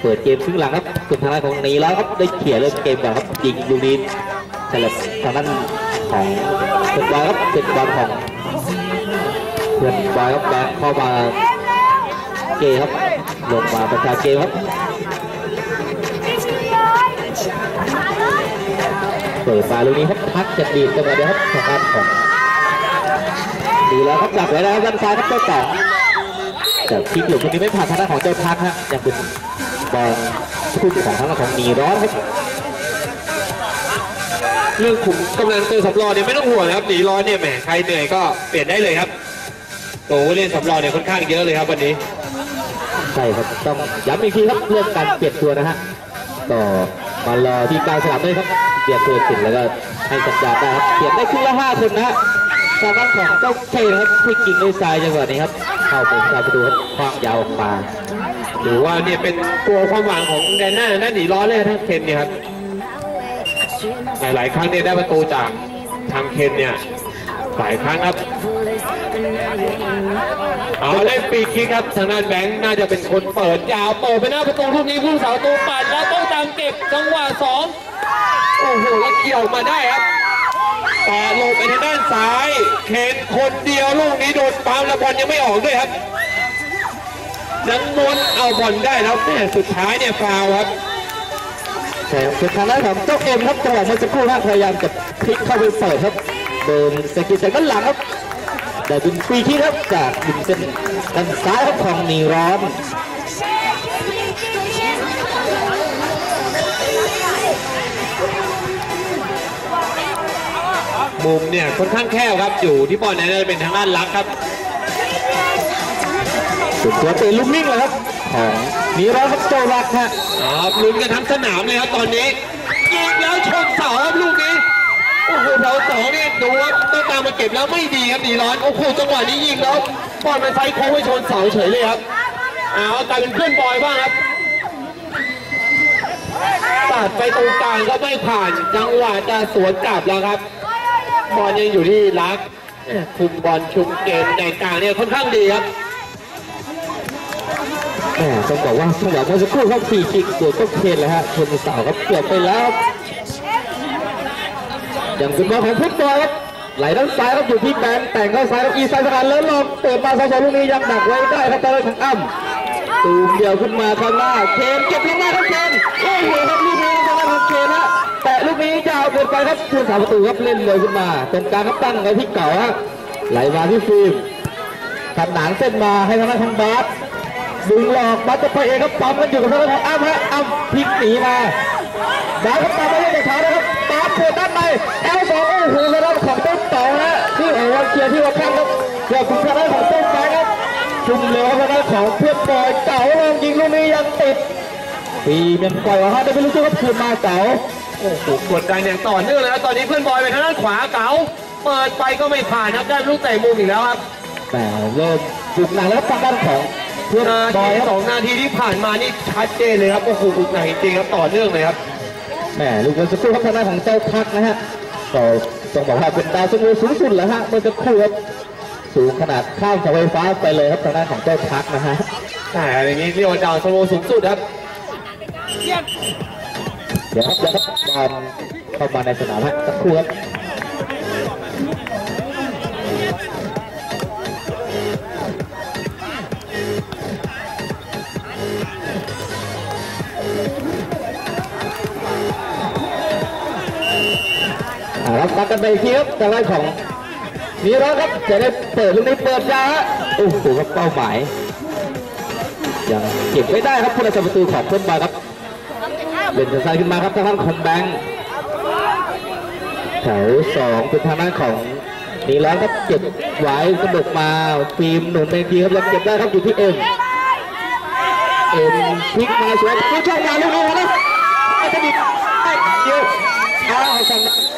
เปิดเกมครึ่งหลังครับส่วนทางด้านของนีแล้วครับได้เขี่ยเริ่มเกมก่อนครับยิงลูกนี้ฉลับทางด้านของเพื่อนบอลครับเป็นบอลของเพื่อนบอลครับแบงเข้ามาเกมครับลงมาประชาเกมครับเปิดมาลูกนี้ครับพักจะดีดจังหวะเดียวครับทางด้านของดีแล้วครับจับไว้แล้วครับด้านซ้ายครับเจ้าต่อแต่พลิกหลุดตรงนี้ไม่ผ่านทางด้านของเจ้าพักฮะยังเป็น บอลคู่ของทางด้านของนีร้อนครับเรื่องขุมกำลังตัวสำรองเนี่ยไม่ต้องห่วงนะครับหนีร้อนเนี่ยแหมใครเหนื่อยก็เปลี่ยนได้เลยครับโตผู้เล่นสำรองเนี่ยค่อนข้างเยอะเลยครับวันนี้ใช่ครับต้องย้ำอีกทีครับเรื่องการเปลี่ยนตัวนะฮะก็มารอที่กลางสนามด้วยครับเปลี่ยนตัวสินแล้วก็ให้สัญญาณได้ครับเปลี่ยนได้ครึ่งละห้าคนนะฮะทางด้านของเจ้าเท่นะครับที่กิงด้วยซ้ายจังหวะนี้ครับเข้าไปเข้าประตูครับคว้างยาวออกมา หรือว่าเนี่ยเป็นตัวความหวังของแดนหน้าด้านหนีร้อนเลยทั้งเคนเนี่ยครับหลายๆครั้งเนี่ยได้ประตูจากทางเคนเนี่ยหลายครั้งครับเอาเล่นปีกคิกครับทางด้านแบงค์น่าจะเป็นคนเปิดยาวเปิดไปหน้าประตูลูกนี้ผู้สาวตัวปัดแล้วต้องตามเก็บจังหวะสองโอ้โหแล้วเกี่ยวมาได้ครับแต่ลงไปทางด้านซ้าย เคนคนเดียวลูกนี้โดนปั๊มแล้วบอลยังไม่ออกด้วยครับ นังมนเอาบอลได้แล้วแม่สุดท้ายเนี่ยฟาวล์ครับใช่ครับส่วนทางด้านของเจ้าเอ็มครับจังหวะเมื่อสักครู่ฮะพยายามจะพลิกเข้าไปเปิดครับเดินสกิดจากด้านหลังครับแต่เป็นฟรีคิกครับจากริมเส้นด้านซ้ายครับของนีร้อนมุมเนี่ยค่อนข้างแคบครับอยู่ที่บอลนั้นจะเป็นทางด้านลักครับ สุดตัวเตะลูกนิ่งเลยครับของนีร้อนครับเจ้ารักฮะครับลุ้นกันทั้งสนามเลยครับตอนนี้ยิงแล้วชนเสาครับลูกนี้โอ้โหเสาสองนี่ดูว่าต้องตามมาเก็บแล้วไม่ดีครับดีร้อนโอ้โหจังหวะนี้ยิงแล้วบอลมันไซโค้งไปชนเสาเฉยเลยครับเอากลายเป็นเพื่อนบอยบ้างครับตัดไปตรงกลางก็ไม่ผ่านจังหวะจะสวนกลับแล้วครับบอลยังอยู่ที่ลักคุมบอลชุมเกมในกลางเนี่ยค่อนข้างดีครับ ต้องบอกว่าจังหวะเมื่อสักครู่ครับฟรีคิกตัวก็เคนเลยฮะชนเสาครับเกือบไปแล้วอย่างเป็นบอลของพุทธบอยครับไหลด้านซ้ายครับอยู่ที่แบนแต่งเข้าซ้ายครับอีไซด์สกัดแล้วลองเปิดมาสองลูกนี้ยังดักไว้ได้ครับตอนแรกของอ้ำตูมเดียวขึ้นมาข้างหน้าเคนเก็บลงมาครับเคนโอ้โหครับลูกนี้ทางด้านของเคนฮะแต่ลูกนี้ยาวเกินไปครับผู้สาประตูครับเล่นเลยขึ้นมาตรงกลางครับตั้งไว้ที่เก่าฮะไหลมาที่ฟิล์มขันหนานเส้นมาให้ทางด้านของบาส ดึงหลอกบัตจะไปเองครับปั๊มกันอยู่กับทางด้านองอ้ำฮะอ้ำพลิกหนีมาดาวครับตามไปเรื่อยๆขานะครับตามปิดด้านในแอลสองโอ้โหแล้วด้านของต้นต่อนะที่โอ้โหเคียร์ที่ว่าข้างครับเกือบถึงทางด้ของต้นแบงครับจุ่มเหลวทางด้านของเพื่อนบอยเก่าลองยิงลูกนี้ยังติดปีเมียนปล่อยว่าฮะได้ไม่รู้ชื่อครับคืนมาเก่าโอ้โหกดดันอย่างต่อเนื่องเลยครับตอนนี้เพื่อนบอยไปทางด้านขวาเก๋าเปิดไปก็ไม่ผ่านครับได้ลูกเตะมุมอีกแล้วครับแต่เริ่มจุกหนักแล้วทางด้านของ นนาบอทียครับสองนาทีที่ผ่านมานี่ชัดเจนเลยครับโอ้โหบุกหนักจริงๆครับต่อเนื่องเลยครับแหมลูกบอลสักครู่ครับทางด้านของเจ้าพักนะฮะก็ต้องบอกว่าเป็นดาวซัลโวสูงสุดแล้วฮะเมื่อสักครู่ครับสูงขนาดข้ามเสาไฟฟ้าไปเลยครับทางด้านของเจ้าพักนะฮะแต่อย่างนี้เรียกว่าดาวสโลสูงสุดครับเดี๋ยวครับเดี๋ยวครับบอลเข้ามาในสนามฮะสักครู่ครับ ครับมากันไปทีครับทางด้านของหนีร้อนครับจะได้เปิดลูกนี้เปิดยาวโอ้โหครับเป้าหมายยังเก็บไม่ได้ครับผู้รักษาประตูของเพื่อนบอยครับเล่นซ้ายขึ้นมาครับทางด้านของแบงค์แถวสองเป็นทางด้านของหนีร้อนครับเก็บไว้กระดกมาฟิล์มหนุนไปทีครับยังเก็บได้ครับอยู่ที่เอ็มเอ็มพลิกมาสวยลูกช่องมาลูกนี้นะอาจจะดิบเดียวเอาสั่ง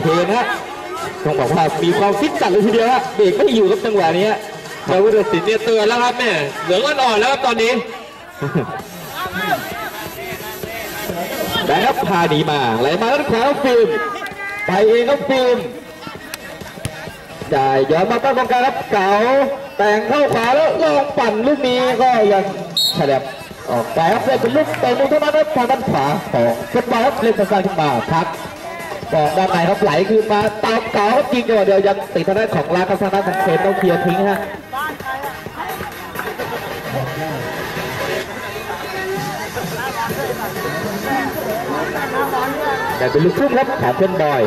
เทนะต้องบอกว่ามีความฟิตจัดเลยทีเดียวฮะเบรกไม่อยู่ครับจังหวะนี้ฮะดาวุฒิศิลป์เนี่ยเตือนแล้วครับแม่เหลืองอ่อนแล้วครับตอนนี้ได้ครับพาหนีมาไหลมาด้านขวาฟิล์มไปเองครับฟิล์มจ่ายย้อนมาตั้งตรงกลางครับเก๋าแต่งเข้าขวาแล้วลองปั่นลูกนี้ก็ยังฉลับออกไปครับเล่นเป็นลูกเตะมุมเท่านั้นครับทางด้านขวาของฟุตบอลครับเล่นสั้นๆขึ้นมาพักบ กด้านในครับไหลคืนมาตามเก่าครับยิงจังหวะเดียวยังติดทางด้านของลาครับทางด้านของเคนต้องเคลียร์ทิ้งฮะแต่เป็นลูกทุ่งครับขาเพื่อนบอย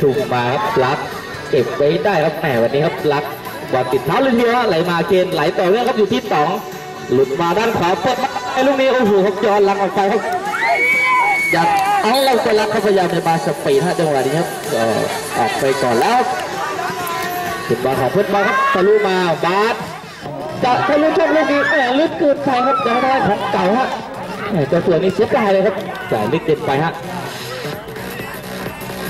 ถูกมาครับลักเก็บไว้ได้ครับแหมวันนี้ครับลักบอลติดเท้าเรือๆไหลมาเกณฑ์ไหลต่อเนื่องครับอยู่ที่สองหลุดมาด้านขวาเปิดมา ไอ้ลูกนี้โอ้โหครับย้อนหลังออกไปครับอยากเอาเราจะรักเขาพยายามในมาสปีดฮะจังหวะนี้ครับออกไปก่อนแล้วจุดบอลของเพื่อนบอลครับทะลุมาบาสจะทะลุช่องลูกนี้แหมลึกเกินไปครับจะได้ของเก่าฮะแหมเจ้าตัวนี้เสียดายเลยครับแต่ลึกเกินไปฮะ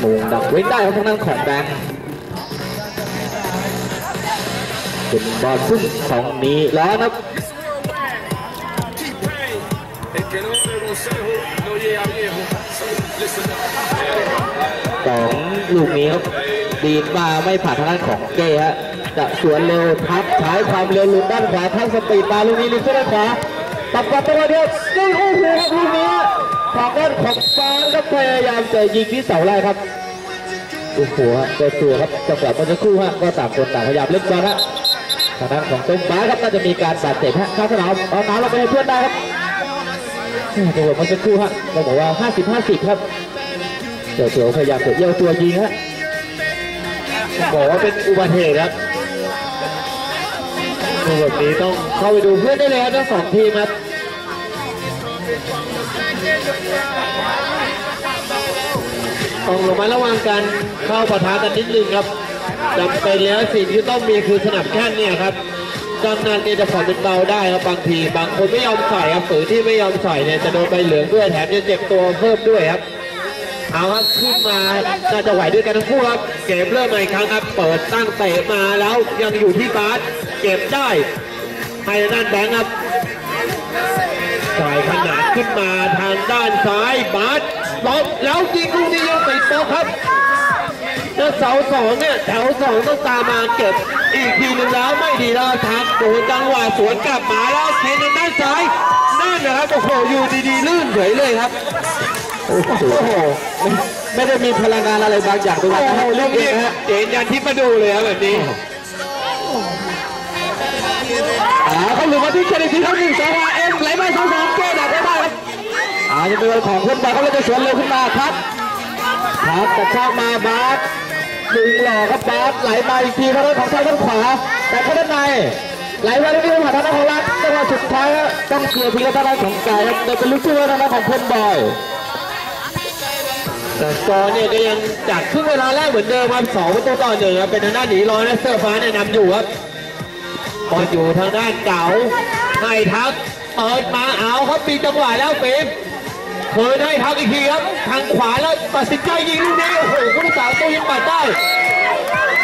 มุงดักไว้ได้ครับทางด้านของแบงค์เป็นบอลพุ่งของนี้แล้วครับ สองลูกนี้ครับดีดมาไม่ผ่านทางด้านของเก้ฮะจะสวนเร็วทับใช้ความเร็วหลุดด้านขวาทั้งสปีดมาลูกนี้ลิฟต์ด้านขวาตัดกลับตัวเดียวนี่โอ้โหลูกนี้ทางด้านของฟานก็พยายามจะยิงที่เสาแรกครับโอ้โหฮะเจ้าตัวครับจังหวะเมื่อสักครู่ฮะก็ต่างคนต่างพยายามเล่นบอลฮะทางด้านของต้มฟ้าครับน่าจะมีการบาดเจ็บฮะข้าสนามเอาน้ำเราไปให้เพื่อนได้ครับ จังหวะมื่อสักครู่ฮะเราบอกว่า 50-50 ครับเจ้าตัวพยายามจะเอี้ยวตัวยิงฮะบอกว่าเป็นอุบัติเหตุครับคือแบบนี้ต้องเข้าไปดูเพื่อนได้เลยครับทั้งสองทีมครับต้องระมัดระวังการเข้าปะทะกันนิดนึงครับจำเป็นแล้วสิ่งที่ต้องมีคือสนับแข้งเนี่ยครับ กำนันเนี่ยจะผ่อนเป็นเบาได้ครับบางทีบางคนไม่ยอมใส่ครับฝืนที่ไม่ยอมใส่เนี่ยจะโดนใบเหลืองด้วยแถมจะเจ็บตัวเพิ่มด้วยครับเอาครับขึ้นมาน่าจะไหวด้วยกันทั้งคู่ครับเกมเริ่มใหม่ครั้งครับ เปิดตั้งเตะมาแล้วยังอยู่ที่บาสเก็บได้ให้ทางด้านแบงค์ครับใส่ขนาดขึ้นมาทางด้านซ้ายบาสล็อกแล้วยิงลูกนี้ยังติดโต๊ะครับ แล้วเสาสองเนี่ยแถวสองต้องตามมาเก็บอีกทีหนึ่งแล้วไม่ดีแล้วทักโดนจังหวะสวนกลับมาแล้วเทนทางด้านซ้ายนั่นนะครับโอ้โหอยู่ดีๆลื่นเฉยเลยครับโอ้โหไม่ไม่ได้มีพลังงานอะไรบางอย่างตรงนั้นโอ้นะโหฮะเรื่เรื่อองงนี้นี้นะฮะเจนยันทิพย์มาดูเลยครับแบบนี้อ่าเขาหลุดมาที่เชนิทีเขาหนึ่งสองมาเอ็มไหลมาสองสองเก้ดักได้ได้ครับอ่าจะเป็นของเพื่อนบอลเขาเลยจะสวนเร็วขึ้นมาครับครับกระชากมาบาส ดึงหล่อครับบาสไหลมาอีกทีเขาด้ของซ้ายด้านขวา แต่เขาด้านในไหลมาที่นี่ผ่านทางด้านของรัฐจังหวะสุดท้ายต้องเคลียร์ทีละทางด้านของกายครับโดยเป็นลูกชื่อทางด้านของเพนบอยแต่สกอร์เนี่ยก็ยังจากครึ่งเวลาแรกเหมือนเดิมครับสองประตูต่อหนึ่งครับเป็นทางด้านหนีร้อยและเสื้อฟ้าเนี่ยนำอยู่ครับบอลอยู่ทางด้านเก่าให้ทักเปิดมาเอาครับมีจังหวะแล้วเฟม เพินให้ทักอีกทีครับ ทางขวาแล้วตัดสินใจยิงลูกนี้โอ้โหผู้รักษาตัวยังปัดได้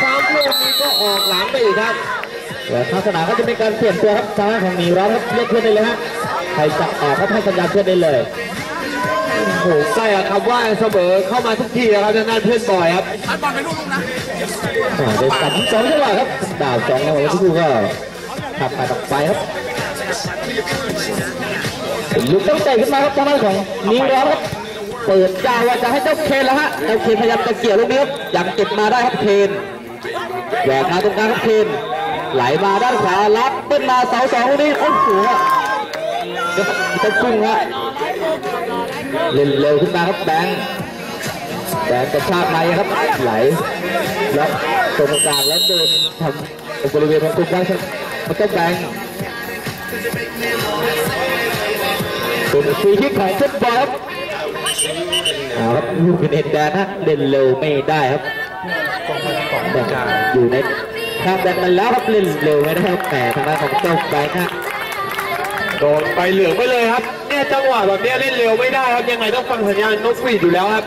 ความลูกนี้ก็ออกหลังไปอีกครับและทางสนามก็จะมีการเปลี่ยนตัวครับทางด้านของหนีร้อนครับเรียกเพื่อนได้เลยฮะใครจะออกก็ให้สัญญาณเพื่อนได้เลยโอ้โหใกล้อะคำว่าเสมอเข้ามาทุกทีครับทางด้านเพื่อนบอยครับอ่าได้สามสองจังหวะครับดาวสองจังหวะที่คู่ก็ขับไปต่อไปครับ ลุกต้องใจขึ้นมาครับทางด้านของนิงร้อนครับเปิดยาว่าจะให้เจ้าเคนแล้วฮะเจ้าเคนพยายามจะเกี่ยวลูกนี้ครับยังเก็บมาได้ครับเคนแหวกมาตรงกลางครับเคนไหลมาด้านขวารับเปิ้ลมาเสาสองลูกนี้โอ้โหเดี๋ยวจะกุ้งฮะเล่นเร็วขึ้นมาครับแบงค์แต่กระชากไปครับไหลแล้วตรงกลางแล้วเดินทำบริเวณของกลุ่มได้มันก็แบงค์ เป็นฟรีคิกของฟุตบอลครับเอาครับลูกเป็นเอ็นแดนฮะเล่นเร็วไม่ได้ครับอยู่ในข้ามแดนมันแล้วครับเล่นเร็วไม่ได้ครับแต่ทางด้านของเจ้าแบงค์ฮะโดนไปเหลืองไปเลยครับเนี่ยจังหวะแบบเนี้ยเล่นเร็วไม่ได้ครับยังไงต้องฟังสัญญาณนกหวีดอยู่แล้วครับ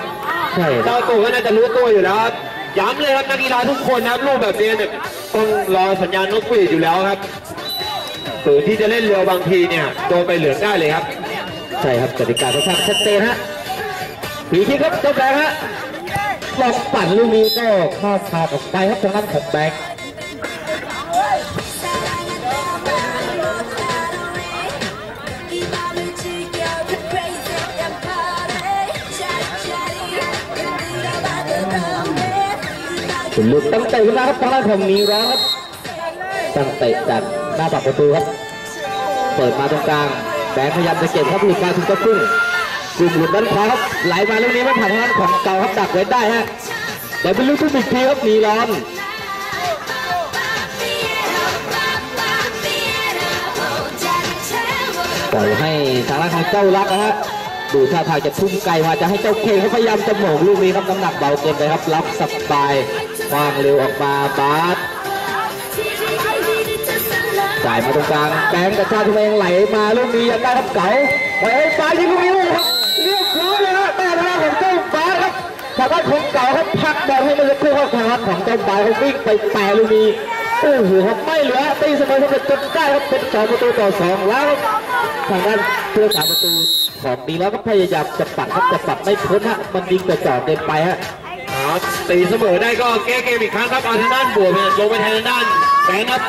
ใช่ครัเจ้าบตัวก็น่าจะรู้ตัวอยู่แล้วครับย้ำเลยครับนักกีฬาทุกคนนะครับลูกแบบนี้เนี่ยต้องรอสัญญาณนกหวีดอยู่แล้วครับฝืนที่จะเล่นเร็วบางทีเนี่ยโดนไปเหลืองได้เลยครับ ใช่ครับกติกาค่อนข้างชัดเจนฮะผีที่ครับเจ้าแบงค์ฮะลอกปั่นลูกนี้ก็ข้ามขาออกไปครับทางด้านของแบงค์หลุดตั้งเตะขึ้นมาครับทางด้านของนี้ครับตั้งเตะจากหน้าปากประตูครับ เปิดมาตรงกลาง แบงพยายามจะเก็บครับลุดมารถึงกระกุ้งกลุ่มหลุดด้านขวาครับไหลมาลูกนี้ไม่ผ่านทางด้านของเก่าครับดักไว้ได้ฮะแต่เป็นลูกทุ่มอีกทีครับนีร้อนปล่อยให้ทางด้านของเจ้ารักนะฮะดูท่าทางจะทุ่มไกลมาจะให้เจ้าเคเขาพยายามจะหม่งลูกนี้ครับน้ำหนักเบาเกินไปครับรับสบายวางเร็วออกมาบาส จ่ายมาตรงกลางแบงค์กระชากตัวเองไหลมาลูกนี้ยังได้ครับเก๋าไปให้บายิงลูกนี้ลูกครับเรียบร้อยเลยฮะแต่ทางด้านของเจ้าบาครับทางด้านของเก๋าครับพักบอลให้มันจะคู่เข้าทางของเจ้าบาเขาวิ่งไปแปะลูกนี้โอ้โหครับไม่เหลือตีเสมอสำเร็จจนได้ครับเป็นสองประตูต่อสองแล้วทางด้านเพื่อสามประตูของดีแล้วก็พยายามจะปัดครับจะปัดไม่พ้นฮะมันยิงกระจอกเกินไปฮะตีเสมอได้ก็แก้เกมอีกครั้งครับเอาทางด้านบวกเนี่ยลงไปทนทางด้านแบงค์ครับ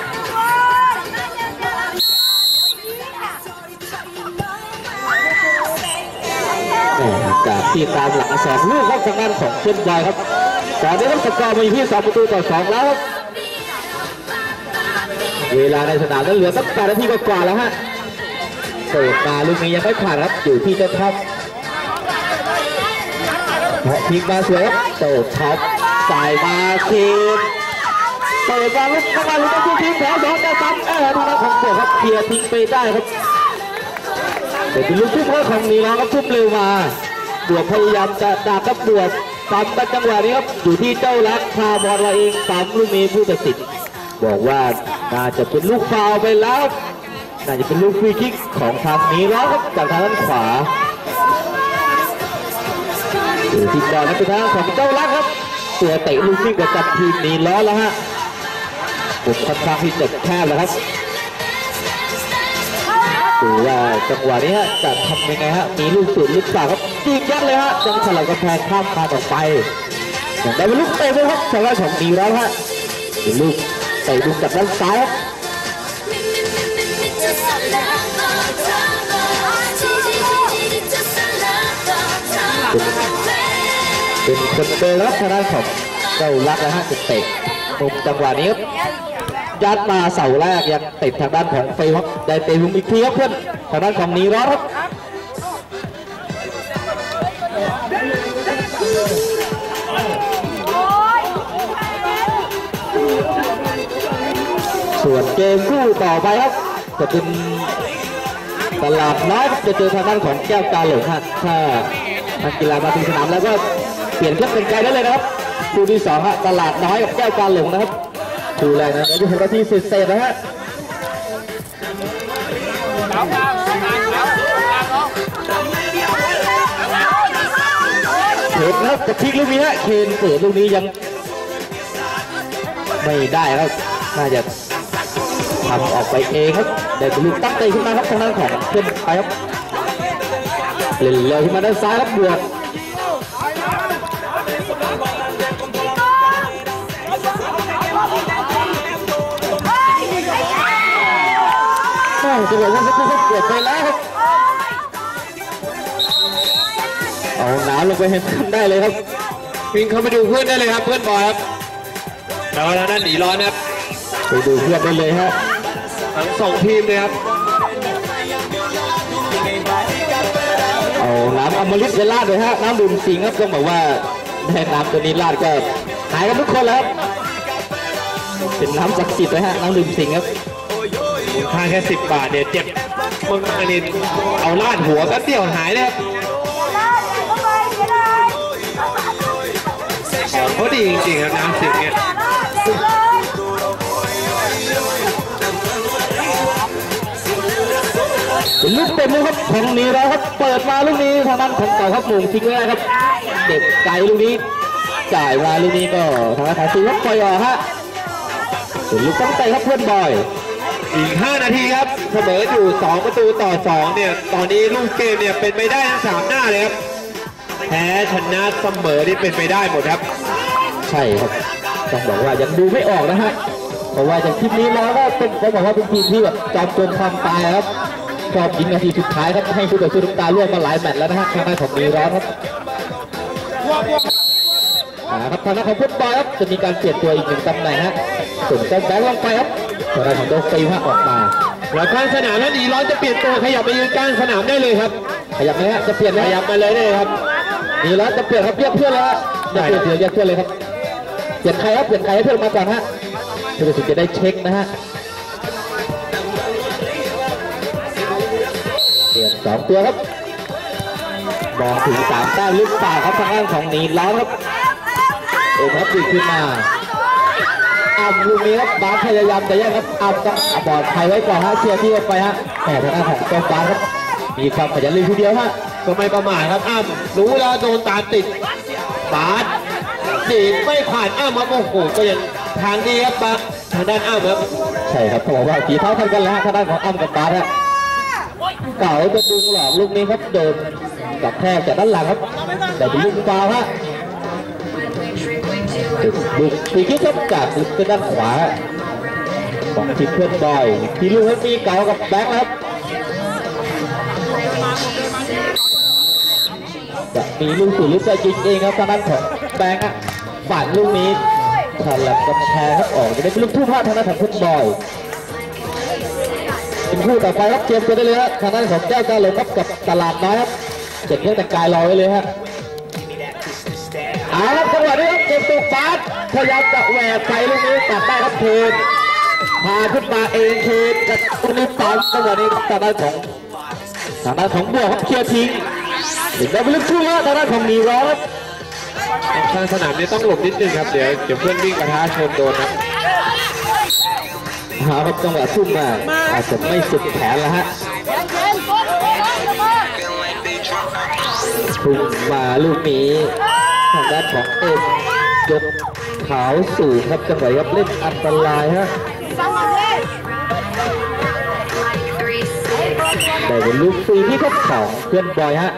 ทีตามหลังสองลูกครับทางด้านของเช่นบอยครับตอนนี้ต้องสกอร์มาอยู่ที่สองประตูต่อสองแล้วครับเวลาในสนามนั้นเหลือสักแปดนาทีกว่าแล้วฮะเปิดมาลูกนี้ยังไม่ผ่านครับอยู่ที่เจ้าท็อปพลิกมาสวยครับโตท็อปสายมาเคนเปิดมาลุกเข้ามาลุกต้องทิ้งแถวสองแต่ซ้ำเออทางด้านของเสือครับเคลียร์ทิ้งไปได้ครับเป็นลูกทุ่มของนีน้องครับทุ่มเร็วมา บวกพยายามจะดักครับบวกซ้ำกันจังหวะนี้ครับอยู่ที่เจ้ารักพาบอลมาเองซ้ำลูกนี้ผู้ตัดสินบอกว่าน่าจะเป็นลูกฟาวไปแล้วน่าจะเป็นลูกฟรีคิกของทางนีน้อครับจากทางด้านขวาอยู่ที่บอลนะเป็นทางของเจ้ารักครับตัวเตะลูกฟรีกับจับทีมนี้ล้อแล้วฮะบุกค่อนข้างที่จะแคบแล้วครับ ดูว่าจังหวะนี้จะทำยังไงฮะมีลูกสุดหรือเปล่าครับยิงยัดเลยฮะจังฉลับกระแพงข้ามคานออกไปอย่างได้เป็นลูกเตะเลยครับทางด้านของดีแล้วฮะเป็นลูกเตะลูกจากด้านซ้ายครับเป็นคนเตะแล้วครับทางด้านของเจ้าลักนะฮะจะเตะมุมจังหวะนี้ครับยัดมาเสาแรกยังติดทางด้านของเฟย์ครับ ได้เตะมุมอีกทีครับเพื่อนทางด้านของนีรอสครับส่วนเกมคู่ต่อไปครับจะเป็นตลาดน้อยจะเจอทางด้านของแก้วกาหลงฮะถ้านักกีฬามาถึงสนามแล้วก็เปลี่ยนเครื่องเป็นไกลได้เลยนะครับคู่ที่สองฮะตลาดน้อยกับแก้วกาหลงนะครับคู่แรกนะอายุหกนาทีเศษๆนะฮะ เห็นะครับกับพลิกลูกนี้ฮะเคนเปิดลูกนี้ยัง ไม่ได้ครับน่าจะทำออกไปเองครับได้เป็นลูกตั้งใจขึ้นมาครับทางด้านของเพื่อนไปครับเล่นเร็วขึ้นมาด้านซ้ายครับบวก หนาวลงไปให้ท่านได้เลยครับวิ่งเข้าไปดูเพื่อนได้เลยครับ เพื่อนบอยครับแล้วทางด้านหนีร้อนนะครับไปดูเพื่อนได้เลยฮะทั้งสองทีมเลยครับเอาน้ำอมฤตไปราดเลยฮะน้ำดื่มสิงครับต้องบอกว่าได้น้ำตัวนี้ราดก็หายกันทุกคนแล้วครับเป็นน้ำศักดิ์สิทธิ์เลยฮะน้ำดื่มสิงครับมูลค่าแค่10บาทเนี่ยเจ็บมึงอันนี้เอาลาดหัวแป๊บเดียวหายเลยครับ ของเขาดีจริงๆครับน้ำสิงเนี่ยเป็นลูกเต็มเลยครับของนีเราครับ เปิดมาลูกนี้ทางด้านของเก่าครับหมุงทิ้งไว้ครับ เด็กไกลลูกนี้ จ่ายมาลูกนี้ก็ทางด้านของซีครับปล่อยออกฮะเป็นลูกตั้งใจครับเพื่อนบอย อีก 5 นาทีครับเสมออยู่ 2 ประตูต่อ 2 เนี่ย ตอนนี้ลูกเกมเนี่ยเป็นไปได้ทั้งสามหน้าเลยครับ แพ้ชนะเสมอนี่เป็นไปได้หมดครับใช่ครับต้องบอกว่ายังดูไม่ออกนะฮะเพราะว่าจากคลิปนี้แล้วก็เป็นต้องบอกว่าเป็นทีมที่แบบจอมโจรความตายครับชอบยิงนาทีสุดท้ายครับให้ผู้ต่อสู้น้ำตาร่วงมาหลายแมตช์แล้วนะฮะทางด้านของนีร้อนครับอ่าครับทางด้านของฟุตบอลครับจะมีการเปลี่ยนตัวอีกหนึ่งตำแหน่งฮะส่วนเจ้าแบงค์ลงไปครับทางด้านของโดฟิลฮะออกมาแล้วข้างสนามแล้วหนีร้อนจะเปลี่ยนตัวขยับไปยืนกลางสนามได้เลยครับ ขยับไหมฮะจะเปลี่ยนไหมขฮะยับมาเลยได้เลยครับนี่แล้วจะเปลี่ยนครับเรียกเพื่อนแล้วฮะจะเปลี่ยนเดี๋ยวเรียกเพื่อนเลยครับเปลี่ยนใครครับเปลี่ยนใครให้เพื่อนมาก่อนฮะเพื่อจะได้เช็คนะฮะเปลี่ยนสองตัวครับมองถึงสามแต้มหรือเปล่าครับทางด้านของนีร้อนครับเอ็มครับดีขึ้นมาอัมลูกนี้ครับบาสพยายามจะแย่งครับอัมต้องบอดไทยไว้ก่อนฮะเชียร์ที่ออกไปฮะแต่ทางด้านของเจ้าฟ้าครับมีความขยันเลยทีเดียวฮะก็ไม่ประมาทครับอ้ำรู้แล้วโดนตาติดบาส ดีไม่ผ่านอ้ำครับโอ้โหก็ยังทางดีครับบาสทางด้านอ้ำครับใช่ครับเขาบอกว่าฝีเท้าทันกันแล้วทางด้านของอ้ำกับบาสฮะเก่าจะดึงหลอกลูกนี้ครับโดนกับแทกจากด้านหลังครับแต่เป็นลูกฟาวฮะบุกฟรีคิกครับจากด้านขวาฮะของทีมเพื่อนบอยทีลูกให้มีเก่ากับแบ็คครับจะมีลูกสูงลูกจะยิงเองครับทางด้านของ แบงค์ฮะฝันลูกนี้ฉลับกับแชร์ครับออกจะได้เป็นลูกทุ่งพลาดทางด้านของเพื่อนบอยเป็นคู่ต่อไปครับเตรียมตัวได้เลยครับทางด้านของเจ้าเจ้าลงครับกับตลาดน้อยครับเจ็ดเครื่องแต่งกายรอไว้เลยฮะเอาครับจังหวะนี้ครับเก็บตัวฟาสพยายามจะแหวกใส่ลูกนี้ตัดได้ครับเคนพาขึ้นมาเองเคนกับลูกนี้ตามจังหวะนี้ครับทางด้านของทางด้านของบัวครับเคลียร์ทิ้งเด็กได้เป็นลูกทุ่งฮะทางด้านของนีร้อครับ ข้างสนามนี่ต้องหลบนิดนึงครับ เดี๋ยวเดี๋ยวเพื่อนวิ่งกระทะชนโดนครับหาครับจังหวะทุ่มมาอาจจะไม่สุดแขนแล้วฮะพุ่งมาลูกนี้ทางด้านของเอ็มยกเท้าสูงครับจังหวะครับเล่นอันตรายฮะแต่เป็นลูกฟรีที่ครบของเพื่อนบอยฮะ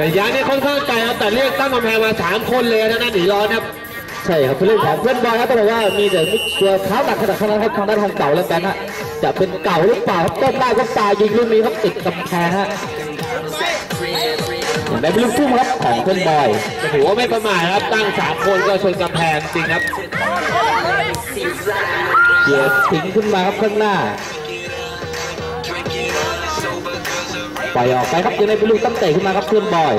ระยะนี่ค่อนข้างไกลครับแต่เรียกตั้งกำแพงมาสามคนเลยนะนั่นหนีร้อนครับใช่ครับผู้เล่นของเพื่อนบอยครับต้องบอกว่ามีแต่ตัวเท้าหนักขนาดนั้นครับทางด้านของเก่าแล้วกันฮะจะเป็นเก่าหรือเปล่าครับต้นได้ก็ตายยิงลูกนี้ครับติดกำแพงฮะอย่างได้เป็นลูกทุ่งครับของเพื่อนบอยก็ถือว่าไม่ประมาทครับตั้งสามคนก็ชนกำแพงจริงครับเกียร์ทิ้งขึ้นมาครับข้างหน้า ปล่อยออกไปครับยังได้เป็นลูกตั้งเตะขึ้นมาครับเพื่อนบอย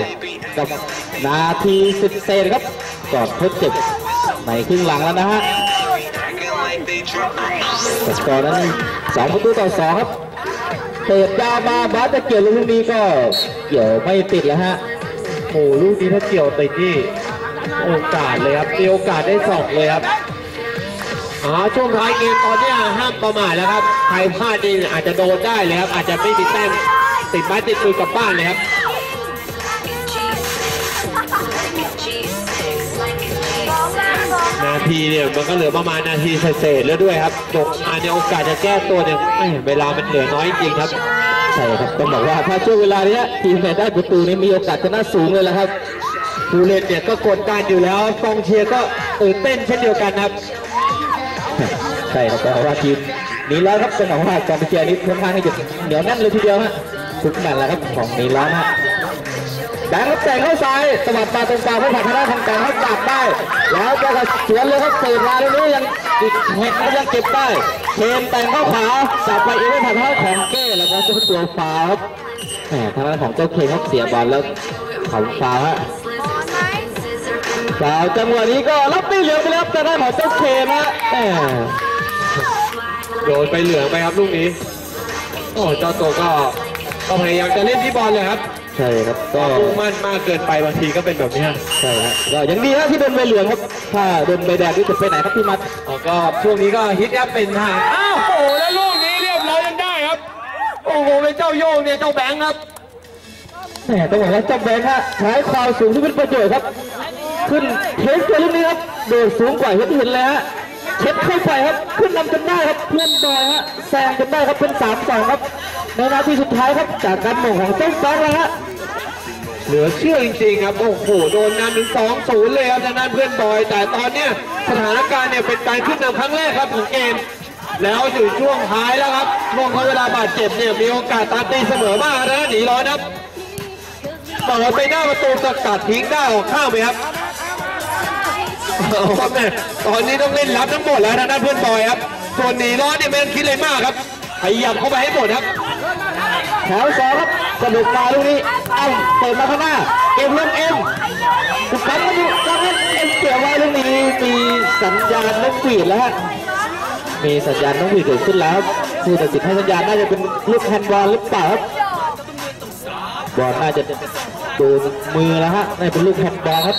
กับนาทีสิบเศษครับก่อนทดเจ็บในครึ่งหลังแล้วนะฮะสกอร์นั้นสองประตูต่อสองครับเปิดยาวมาบาสจะเกี่ยวลูกนี้ก็เกี่ยวไม่ติดแล้วฮะโอ้ลูกนี้ถ้าเกี่ยวติดนี่โอกาสเลยครับมีโอกาสได้สองเลยครับอ๋อช่วงท้ายเกมตอนนี้ห้ามประมาทแล้วครับใครพลาดนี่อาจจะโดนได้เลยครับอาจจะไม่ติดแต้ม ติดไม้ติดมือกลับบ้านเลยครับนาทีเนี่ยมันก็เหลือประมาณนาทีเศษๆแล้วด้วยครับจบมาเนี่ยโอกาสจะแก้ตัวเนี่ยแหม่เวลามันเหลือน้อยจริงครับใช่ครับต้องบอกว่าถ้าช่วงเวลาเนี้ยทีมไหนได้ประตูนี้มีโอกาสชนะสูงเลยแหละครับผู้เล่นเนี่ยก็กดดันอยู่แล้วกองเชียร์ก็ตื่นเต้นเช่นเดียวกันครับใช่ครับแต่ว่าทีมนี้แล้วครับต้องบอกว่ากองเชียร์นี้ค่อนข้างที่จะเหนียวแน่นเลยทีเดียวฮะ ทุกแมตช์แล้วครับของนี้แล้วนะฮะแบงค์ครับแต่งเข้าซ้ายสวัสดมาตรงกลางผู้ผ่านทางด้านของแต่งเขาจับได้ แล้วก็สวนเลยครับเปิดมาตรงนี้ยังติดเห็ดก็ยังเก็บได้เชนแต่งเข้าขวาจับไปเองไม่ผ่านทางด้านของเก้แล้วก็เจ้าตัวฟาวครับแหมทางด้านของเจ้าเคนเขาเสียบอลแล้วเขาฟาวฮะฟาวจังหวะนี้ก็รับไม่เหลืองไปแล้วแต่ได้านของเจ้าเคนนะแหมโดนไปเหลืองไปครับลูกนี้โอ้เจ้าตัวก็ ก็พยายามจะเล่นที่บอลเลยครับใช่ครับก็มุ่งมั่นมากเกินไปบางทีก็เป็นแบบนี้ฮะใช่ฮะก็ยังดีฮะที่โดนใบเหลืองครับถ้าโดนใบแดงนี่จะไปไหนครับพี่มัดอ๋อก็ช่วงนี้ก็ฮิตครับเป็นทางอ้าวโอ้โหแล้วลูกนี้เรียบร้อยยังได้ครับ โอ้โหเป็นเจ้าโยงเนี่ยเจ้าแบงค์ครับแหมต้องบอกว่าเจ้าแบงค์ฮะใช้ความสูงที่เป็นประโยชน์ครับ ขึ้นเทสตัวลูกนี้ครับโดดสูงกว่าเห็นเห็นเลยฮะเช็ดเข้าไปครับขึ้นนำจนได้ครับเพื่อนบอยฮะแซงจนได้ครับเป็นสามสองครับ ในนาทีสุดท้ายครับจากการหม่งของเจ้าแบงค์แล้วฮะเหลือเชื่อจริงๆครับโอ้โหโดนนำถึงสองศูนย์เลยครับทางด้านเพื่อนบอย แต่ตอนเนี้ยสถานการณ์เนี่ยเป็นการขึ้นนำครั้งแรกครับของเกม แล้วอยู่ช่วงท้ายแล้วครับช่วงเขาเวลาบาดเจ็บเนี่ยมีโอกาสตามตีเสมอมากนะหนีร้อนครับเปิดไปหน้าประตูสกัดทิ้งได้ออกข้างไหมครับเอาครับแม่ตอนนี้ต้องเล่นรับทั้งหมดแล้วทางด้านเพื่อนบอยครับส่วนหนีร้อนเนี่ยไม่ต้องคิดอะไรมากครับพยายามเข้าไปให้หมดครับ แถวสองครับสนุกมาลูกนี้เอ้ำเปิดมาข้างหน้าเอ็มลงเอ็มทุกครั้งก็ดูจังนั้นเอ็มเกี่ยวไว้ลูกนี้มีสัญญาณนกหวีดแล้วฮะมีสัญญาณนกหวีดเกิดขึ้นแล้วผู้ตัดสินให้สัญญาณน่าจะเป็นลูกแฮนด์บอลหรือเปล่าครับบอลน่าจะโดนมือแล้วฮะน่าจะเป็นลูกแฮนด์บอลครับ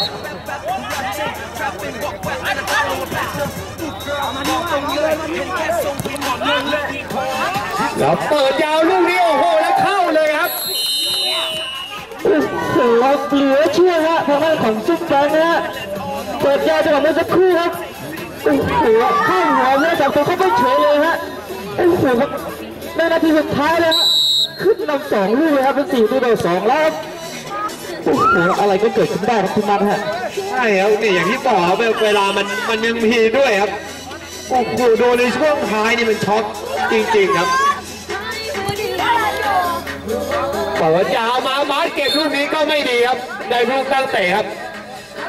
แล้วเปิดยาวลูกนี้โอ้โหแล้วเข้าเลยครับ โอ้ โหเหลือเชื่อฮะทางด้านของซุปแบงค์นะฮะเปิดยาวจังหวะเมื่อสักครู่ครับโอ้โหเข้าหัวเลยจับตัวเข้าไปเฉยเลยฮะโอ้โหครับในนาทีสุดท้ายเลยฮะขึ้นนำสองลูกเลยครับเป็นสี่ตัวต่อสองแล้วครับโอ้โหอะไรก็เกิดขึ้นได้ครับทุกนัดฮะใช่ครับนี่อย่างที่บอกครับเวลามันมันยังมีด้วยครับโอ้โหโดนในช่วงท้ายนี่มันช็อกจริง ๆ ครับเปิดยาวมา บาสเก็บลูกนี้ก็ไม่ดีครับได้ลูกตั้งเตะครับ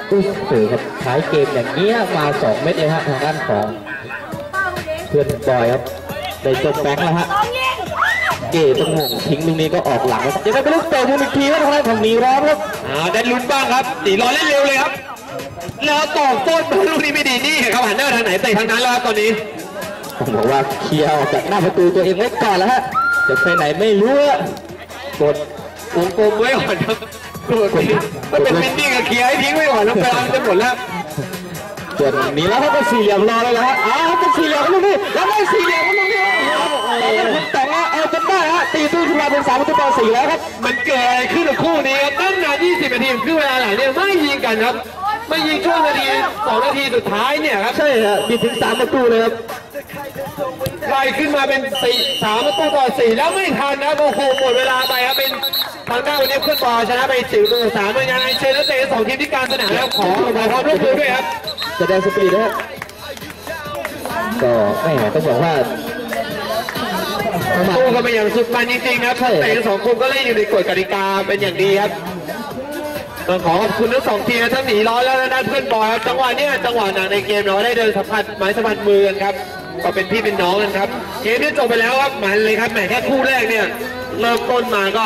โอ้โหครับท้ายเกมอย่างเงี้ยมาสองเม็ดเลยฮะทางด้านของเพื่อนบอยครับได้จบแบงค์แล้วฮะเก๋ต้องห่วงทิ้งลูกนี้ก็ออกหลังแล้วยังไงเป็นลูกเตะมุมอีกทีครับทางด้านของหนีร้อนครับอ่าได้ลุ้นบ้างครับตีรอเล่นเร็วเลยครับแล้วตอกต้นมาลูกนี้ไม่ดีนี่เขาหันหน้าทางไหนเตะทางนั้นแล้วครับตอนนี้ผมบอกว่าเคลียร์ออกจากหน้าประตูตัวเองไว้ก่อนแล้วฮะจะไปไหนไม่รู้อะกด วงกลมไว้ก่อนครับมันเป็นมินนี่กับเคลียร์ให้ทิ้งไว้ก่อนแล้วเวลามันจะหมดแล้วส่วนหนีแล้วเขาก็สี่เหลี่ยมรอเลยนะฮะอ้าวเป็นสี่เหลี่ยมครับลูกนี้แล้วได้สี่เหลี่ยมครับลูกนี้โอ้โหคุณแต่งฮะเอาจนได้ฮะตีตู้ขึ้นมาเป็นสามประตูต่อสี่แล้วครับ มันเกิดอะไรขึ้นกับคู่นี้ครับตั้งนาน20นาทีครึ่งเวลาหลังเนี่ยไม่ยิงกันครับ ไม่ยิงช่วงนาที2นาทีสุดท้ายเนี่ยครับ ใช่ฮะมีถึงสามประตูเลยครับ ไล่ขึ้นมาเป็นสี่สามประตูต่อสี่แล้วไม่ทันนะโอ้โหหมดเวลาไปครับเป็นทางด้านวันนี้เพื่อนบอลชนะไปสี่ประตูต่อสามเป็นยังไงเชนนักเตะสองทีมที่การสนามแล้วขอขอความร่วมมือด้วยครับแสดงสปีดนะฮะก็แหมต้องบอกว่าสู้กันไปอย่างสุดมันจริงๆครับเตะสองคนก็เล่นอยู่ในกฎกติกาเป็นอย่างดีครับต้องขอขอบคุณทั้งสองทีมทั้งหนีร้อนแล้วนะเพื่อนบอลครับจังหวะเนี้ยจังหวะหนักในเกมเราได้เดินสัมผัสไม้สัมผัสมือกันครับ ก็เป็นพี่เป็นน้องกันครับ เกมนี้จบไปแล้วครับมันเลยครับแหมแค่คู่แรกเนี่ยเริ่มต้นมาก็